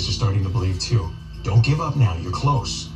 Others are starting to believe too. Don't give up now. You're close.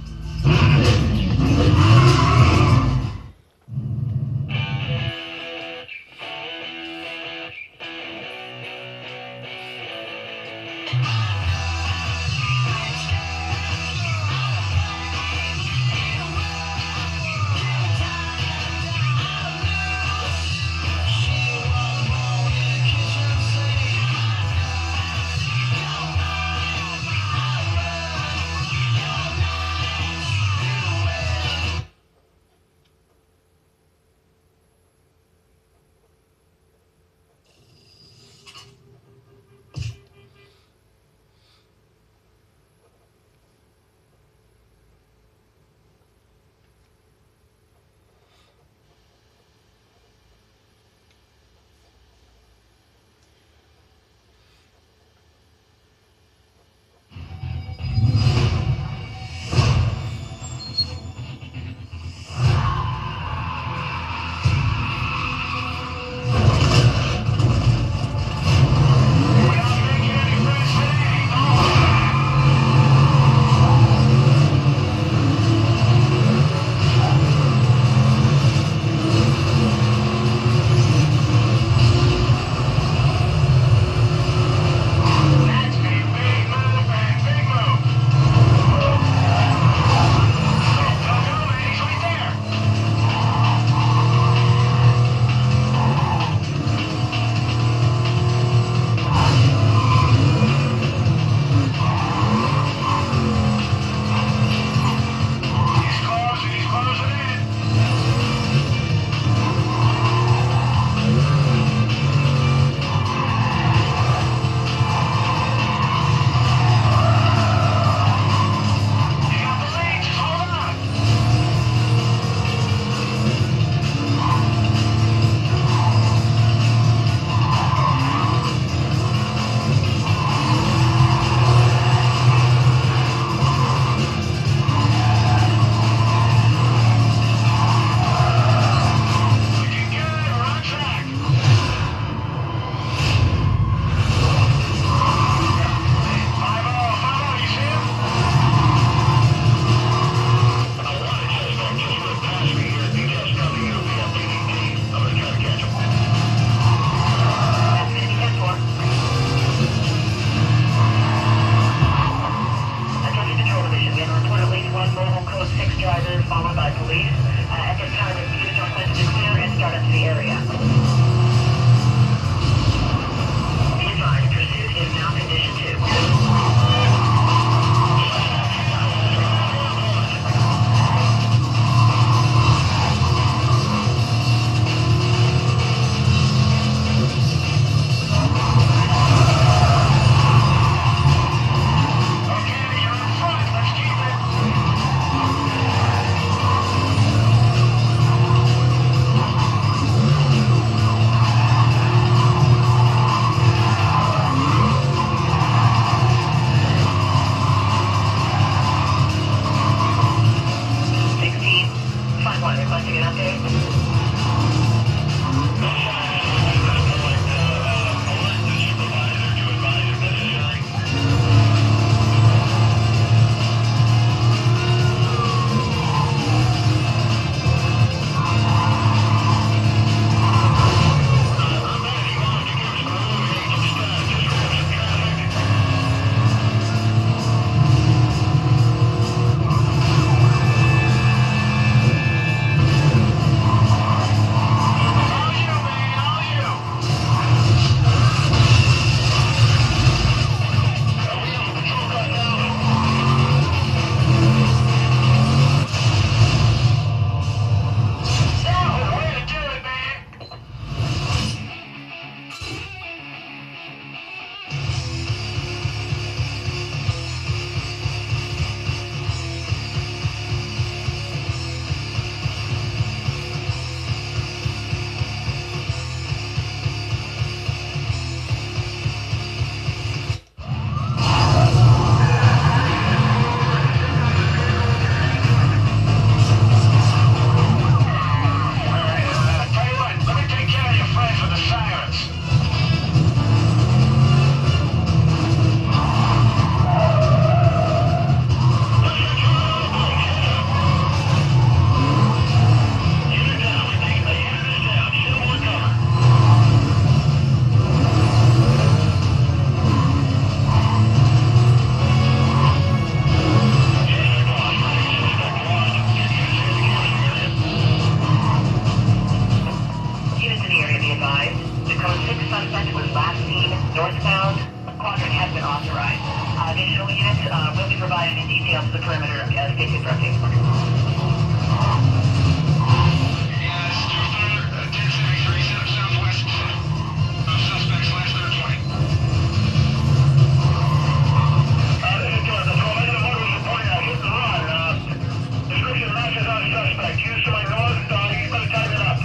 Use to my north, uh, you better tighten it up.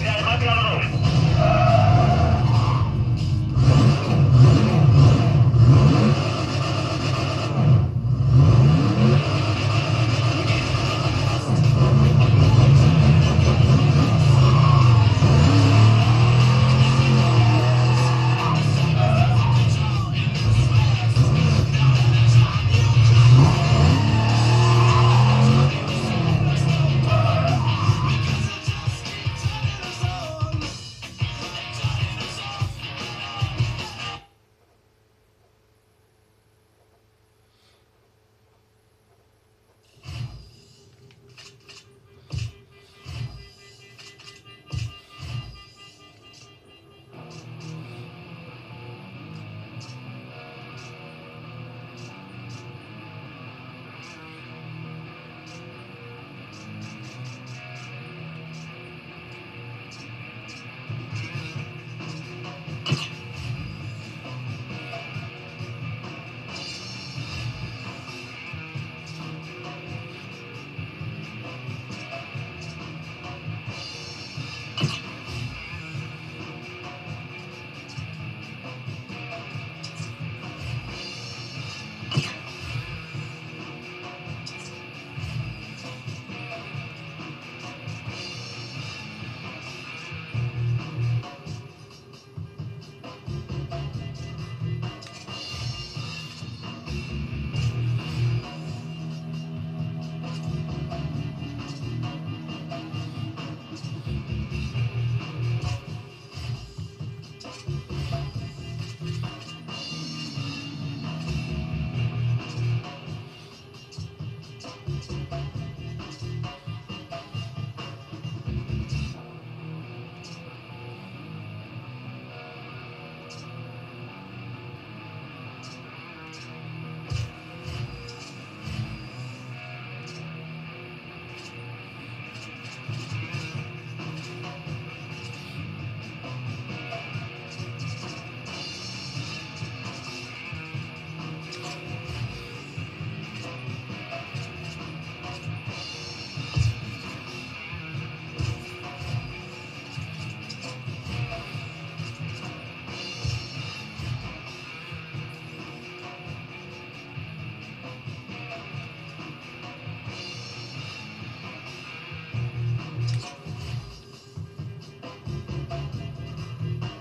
Yeah, it might be on the roof.